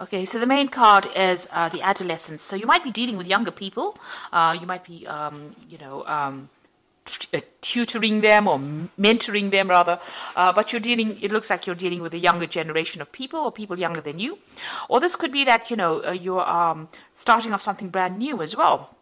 Okay, so the main card is uh, the adolescence. So you might be dealing with younger people. Uh, you might be, um, you know, um, uh, tutoring them or mentoring them rather. Uh, but you're dealing. It looks like you're dealing with a younger generation of people or people younger than you. Or this could be that you know uh, you're um, starting off something brand new as well.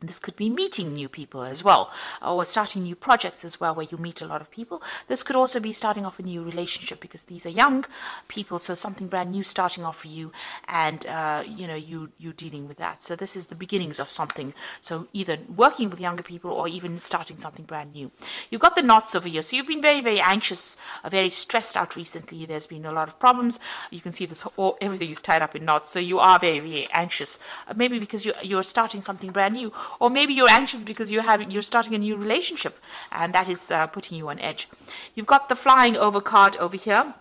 This could be meeting new people as well, or starting new projects as well, where you meet a lot of people. This could also be starting off a new relationship because these are young people, so something brand new starting off for you, and uh, you know you you dealing with that. So this is the beginnings of something. So either working with younger people or even starting something brand new. You've got the knots over here, so you've been very very anxious, uh, very stressed out recently. There's been a lot of problems. You can see this all, everything is tied up in knots, so you are very very anxious. Uh, maybe because you you're starting something brand new or maybe you're anxious because you're having you're starting a new relationship and that is uh, putting you on edge. You've got the flying over card over here.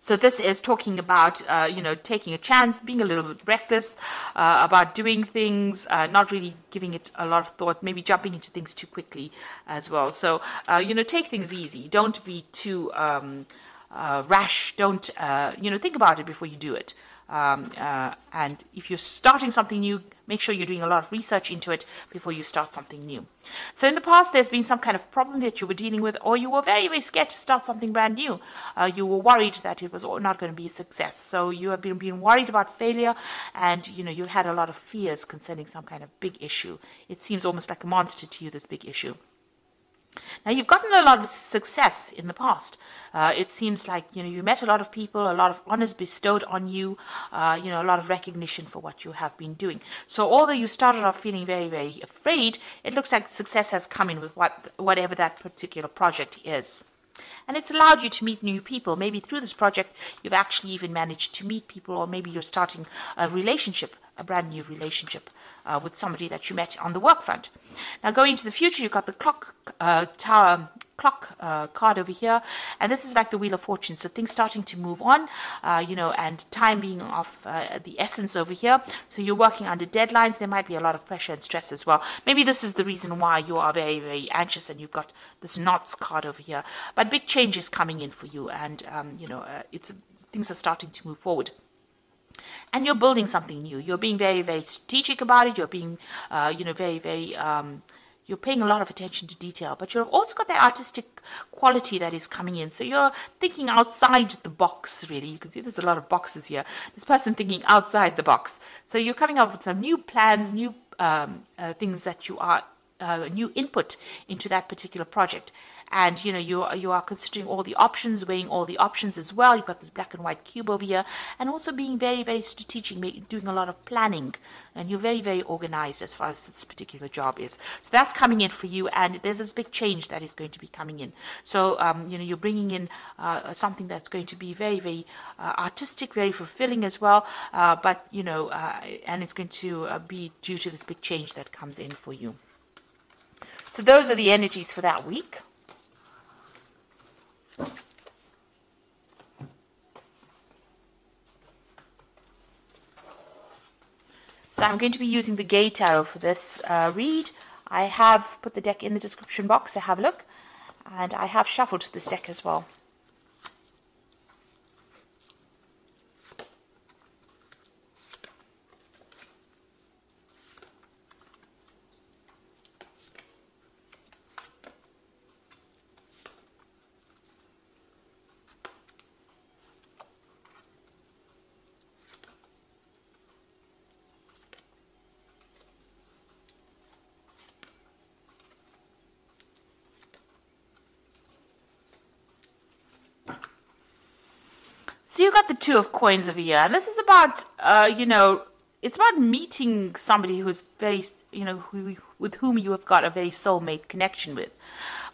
So this is talking about uh, you know taking a chance being a little bit reckless uh, about doing things uh, not really giving it a lot of thought maybe jumping into things too quickly as well. So uh, you know take things easy. Don't be too um, uh, rash. Don't uh, you know think about it before you do it um, uh, and if you're starting something new, make sure you're doing a lot of research into it before you start something new. So, in the past, there's been some kind of problem that you were dealing with, or you were very, very scared to start something brand new. Uh, you were worried that it was not going to be a success. So, you have been, been worried about failure, and you know you had a lot of fears concerning some kind of big issue. It seems almost like a monster to you, this big issue. Now you've gotten a lot of success in the past. Uh, it seems like you know you met a lot of people, a lot of honors bestowed on you, uh, you know a lot of recognition for what you have been doing. So although you started off feeling very very afraid, it looks like success has come in with what whatever that particular project is. And it's allowed you to meet new people. Maybe through this project, you've actually even managed to meet people, or maybe you're starting a relationship, a brand new relationship uh, with somebody that you met on the work front. Now, going into the future, you've got the clock uh, tower clock uh, card over here, and this is like the wheel of fortune. So things starting to move on, uh, you know, and time being of uh, the essence over here. So you're working under deadlines. There might be a lot of pressure and stress as well. Maybe this is the reason why you are very, very anxious, and you've got this knots card over here. But big changes coming in for you, and um, you know, uh, it's things are starting to move forward and you're building something new. You're being very, very strategic about it. You're being, uh, you know, very, very. Um, you're paying a lot of attention to detail, but you've also got that artistic quality that is coming in. So you're thinking outside the box, really. You can see there's a lot of boxes here. This person thinking outside the box. So you're coming up with some new plans, new um, uh, things that you are, uh, new input into that particular project and you know you are, you are considering all the options, weighing all the options as well. You've got this black and white cube over here, and also being very very strategic, doing a lot of planning, and you're very very organized as far as this particular job is. So that's coming in for you, and there's this big change that is going to be coming in. So um, you know you're bringing in uh, something that's going to be very very uh, artistic, very fulfilling as well. Uh, but you know, uh, and it's going to uh, be due to this big change that comes in for you. So those are the energies for that week. So I'm going to be using the Gay Tarot for this uh, read. I have put the deck in the description box to have a look, and I have shuffled this deck as well. So you got the two of coins over here, and this is about, uh, you know, it's about meeting somebody who's very, you know, who, with whom you have got a very soulmate connection with.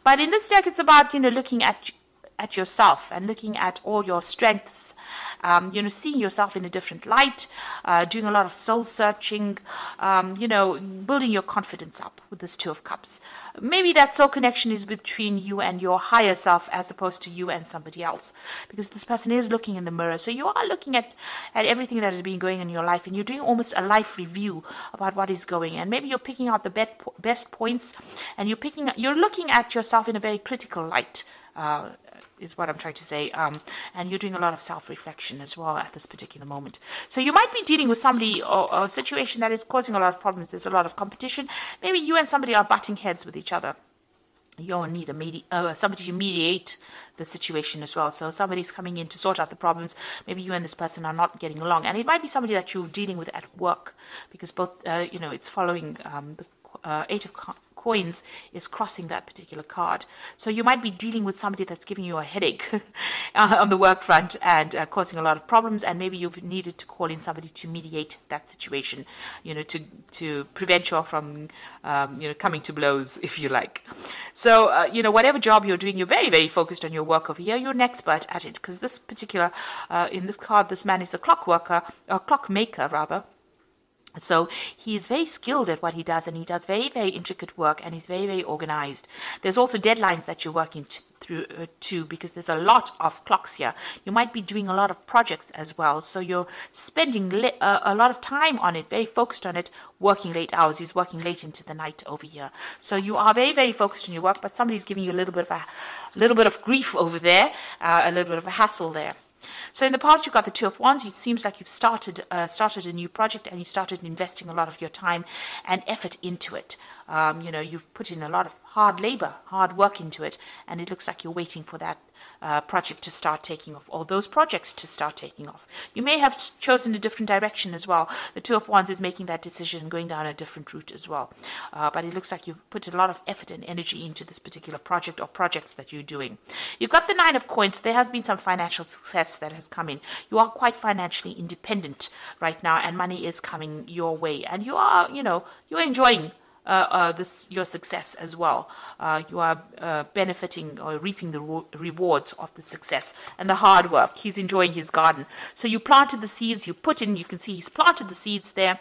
But in this deck, it's about, you know, looking at at yourself and looking at all your strengths, um, you know, seeing yourself in a different light, uh, doing a lot of soul searching, um, you know, building your confidence up with this Two of Cups. Maybe that soul connection is between you and your higher self as opposed to you and somebody else, because this person is looking in the mirror. So you are looking at, at everything that has been going in your life and you're doing almost a life review about what is going. And maybe you're picking out the best points and you're picking, you're looking at yourself in a very critical light. Uh, is what I'm trying to say. Um, and you're doing a lot of self reflection as well at this particular moment. So you might be dealing with somebody or, a situation that is causing a lot of problems. There's a lot of competition. Maybe you and somebody are butting heads with each other. You'll need a medi- uh, somebody to mediate the situation as well. So somebody's coming in to sort out the problems. Maybe you and this person are not getting along, and it might be somebody that you're dealing with at work because both, uh, you know, it's following um, the uh, eight of coins is crossing that particular card. So you might be dealing with somebody that's giving you a headache uh, on the work front and uh, causing a lot of problems, and maybe you've needed to call in somebody to mediate that situation, you know, to to prevent you from, um, you know, coming to blows, if you like. So uh, you know, whatever job you're doing, you're very very focused on your work over here. You're an expert at it because this particular uh, in this card, this man is a clock worker, a clock maker rather so he is very skilled at what he does, and he does very, very intricate work, and he's very, very organized. There's also deadlines that you're working t- through uh, to because there's a lot of clocks here. You might be doing a lot of projects as well, so you're spending li- uh, a lot of time on it, very focused on it, working late hours. He's working late into the night over here, so you are very, very focused on your work. But somebody's giving you a little bit of a, a little bit of grief over there, uh, a little bit of a hassle there. So in the past, you've got the Two of Wands. It seems like you've started uh, started a new project and you started investing a lot of your time and effort into it. Um, you know, you've put in a lot of hard labor, hard work into it, and it looks like you're waiting for that uh, project to start taking off, or those projects to start taking off. You may have chosen a different direction as well. The Two of Wands is making that decision, going down a different route as well. Uh, but it looks like you've put a lot of effort and energy into this particular project or projects that you're doing. You've got the Nine of Coins. There has been some financial success that has come in. You are quite financially independent right now, and money is coming your way. And you are, you know, you're enjoying uh, uh, this your success as well. Uh, you are uh, benefiting or reaping the rewards of the success and the hard work. He's enjoying his garden. So you planted the seeds. You put in. You can see he's planted the seeds there.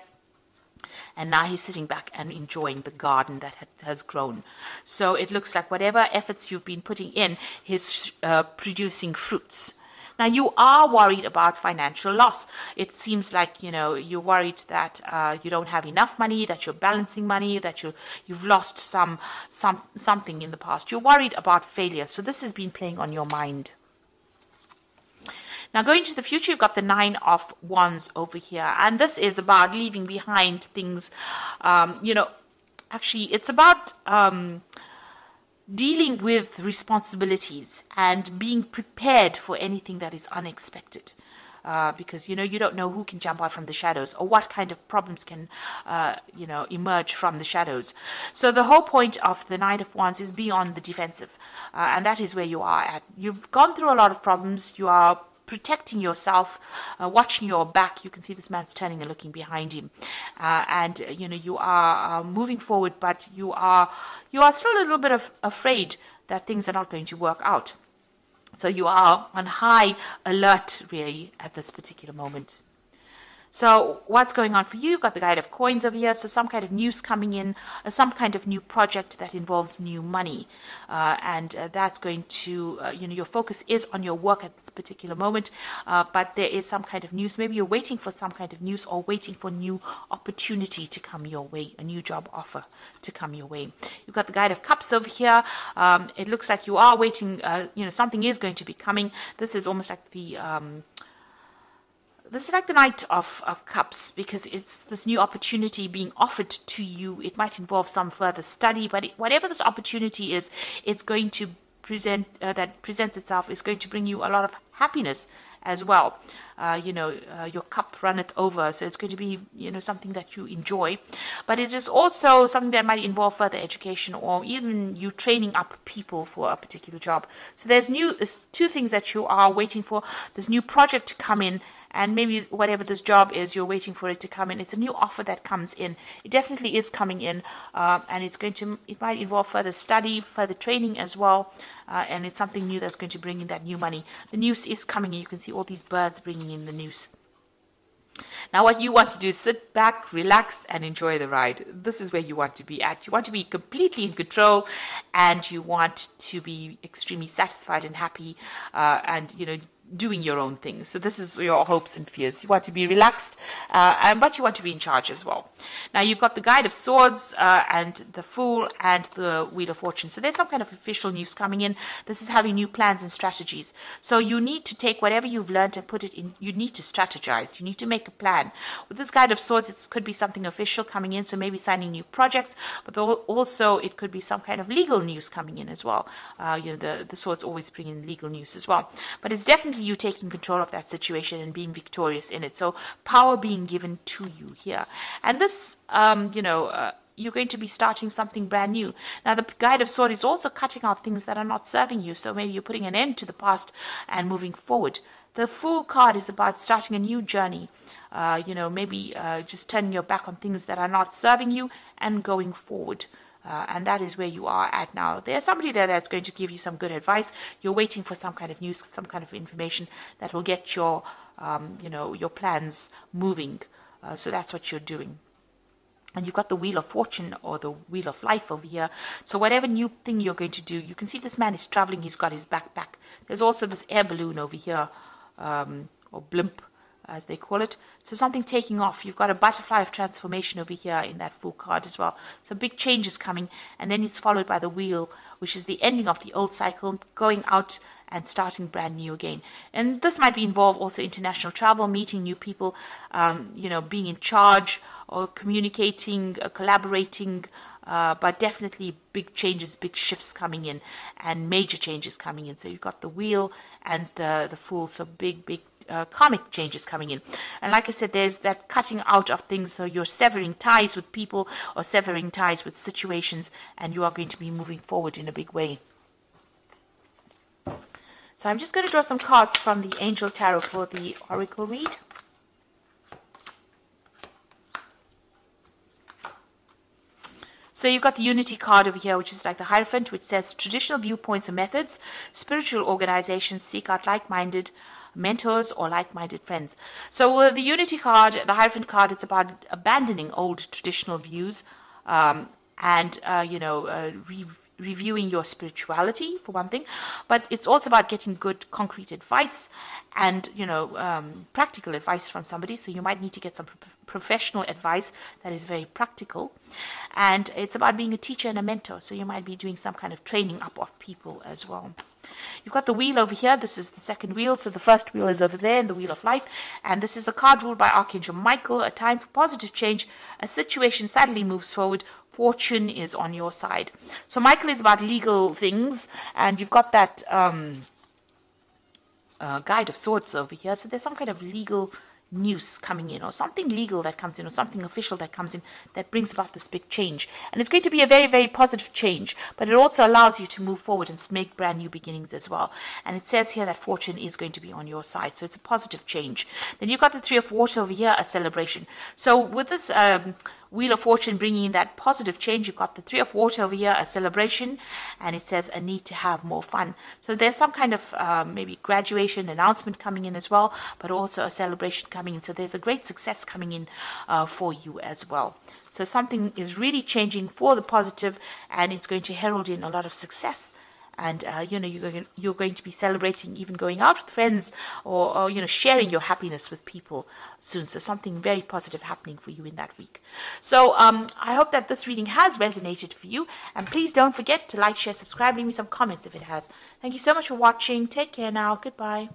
And now he's sitting back and enjoying the garden that has grown. So it looks like whatever efforts you've been putting in is uh, producing fruits. Now, you are worried about financial loss. It seems like, you know, you're worried that uh, you don't have enough money, that you're balancing money, that you, you've lost some, some, something in the past. You're worried about failure. So this has been playing on your mind. Now, going to the future, you've got the Nine of Wands over here. And this is about leaving behind things, um, you know, actually, it's about. Um, dealing with responsibilities and being prepared for anything that is unexpected. Uh, because you know you don't know who can jump out from the shadows or what kind of problems can uh, you know emerge from the shadows. So the whole point of the Knight of Wands is be on the defensive, uh, and that is where you are at. You've gone through a lot of problems. You are protecting yourself, uh, watching your back. You can see this man's turning and looking behind him, uh, and uh, you know you are uh, moving forward, but you are you are still a little bit of afraid that things are not going to work out. So you are on high alert, really, at this particular moment. So what's going on for you? You've got the guide of coins over here. So some kind of news coming in, uh, some kind of new project that involves new money. Uh, and uh, that's going to, uh, you know, your focus is on your work at this particular moment. Uh, but there is some kind of news. Maybe you're waiting for some kind of news or waiting for new opportunity to come your way, a new job offer to come your way. You've got the guide of cups over here. Um, it looks like you are waiting, uh, you know, something is going to be coming. This is almost like the, um, this is like the Knight of, of Cups because it's this new opportunity being offered to you. It might involve some further study, but it, whatever this opportunity is, it's going to present uh, that presents itself is going to bring you a lot of happiness as well. Uh, you know, uh, your cup runneth over, so it's going to be you know something that you enjoy, but it is also something that might involve further education or even you training up people for a particular job. So there's new there's two things that you are waiting for. This new project to come in and maybe whatever this job is, you're waiting for it to come in. It's a new offer that comes in. It definitely is coming in, uh, and it's going to. It might involve further study, further training as well, uh, and it's something new that's going to bring in that new money. The news is coming. You can see all these birds bringing in the news. Now, what you want to do is sit back, relax, and enjoy the ride. This is where you want to be at. You want to be completely in control, and you want to be extremely satisfied and happy, uh, and you know doing your own thing. So this is your hopes and fears. You want to be relaxed, uh, and, but you want to be in charge as well. Now you've got the Guide of Swords uh, and the Fool and the Wheel of Fortune. So there's some kind of official news coming in. This is having new plans and strategies. So you need to take whatever you've learned and put it in. You need to strategize. You need to make a plan. With this Guide of Swords, it could be something official coming in. So maybe signing new projects, but also it could be some kind of legal news coming in as well. Uh, you know, the, the swords always bring in legal news as well. But it's definitely you taking control of that situation and being victorious in it. So power being given to you here. And this, um, you know, uh, you're going to be starting something brand new. Now, the Guide of Sword is also cutting out things that are not serving you. So maybe you're putting an end to the past and moving forward. The Fool card is about starting a new journey. Uh, you know, maybe uh, just turning your back on things that are not serving you and going forward. Uh, and that is where you are at now. There's somebody there that's going to give you some good advice. You're waiting for some kind of news, some kind of information that will get your, um, you know, your plans moving. Uh, so that's what you're doing. And you've got the wheel of fortune or the wheel of life over here. So whatever new thing you're going to do, you can see this man is traveling. He's got his backpack. There's also this air balloon over here, um, or blimp as they call it. So something taking off. You've got a butterfly of transformation over here in that Fool card as well. Some big changes coming, and then it's followed by the wheel, which is the ending of the old cycle, going out and starting brand new again. And this might be involve also international travel, meeting new people, um, you know, being in charge or communicating, uh, collaborating. Uh, but definitely big changes, big shifts coming in, and major changes coming in. So you've got the wheel and the the fool. So big, big uh, karmic changes coming in. And like I said, there's that cutting out of things. So you're severing ties with people or severing ties with situations, and you are going to be moving forward in a big way. So I'm just going to draw some cards from the Angel Tarot for the Oracle read. So you've got the Unity card over here, which is like the Hierophant, which says traditional viewpoints and methods. Spiritual organizations seek out like-minded mentors or like-minded friends. So uh, the Unity card, the Hierophant card, it's about abandoning old traditional views um, and, uh, you know, uh, re reviewing your spirituality for one thing, but it's also about getting good concrete advice and, you know, um, practical advice from somebody. So you might need to get some professional advice that is very practical. And it's about being a teacher and a mentor. So you might be doing some kind of training up of people as well. You've got the wheel over here. This is the second wheel. So the first wheel is over there in the wheel of life. And this is the card ruled by Archangel Michael, a time for positive change. A situation sadly moves forward. Fortune is on your side. So Michael is about legal things. And you've got that um, uh, guide of swords over here. So there's some kind of legal news coming in or something legal that comes in or something official that comes in that brings about this big change. And it's going to be a very, very positive change, but it also allows you to move forward and make brand new beginnings as well. And it says here that fortune is going to be on your side. So it's a positive change. Then you've got the three of water over here, a celebration. So with this, um, Wheel of Fortune bringing in that positive change. You've got the Three of Water over here, a celebration, and it says a need to have more fun. So there's some kind of um, maybe graduation announcement coming in as well, but also a celebration coming in. So there's a great success coming in uh, for you as well. So something is really changing for the positive, and it's going to herald in a lot of success and uh, you know you're going, you're going to be celebrating even going out with friends or, or, you know sharing your happiness with people soon. So something very positive happening for you in that week. So um, i hope that this reading has resonated for you. And please don't forget to like share subscribe leave me some comments if it has. Thank you so much for watching. Take care now. Goodbye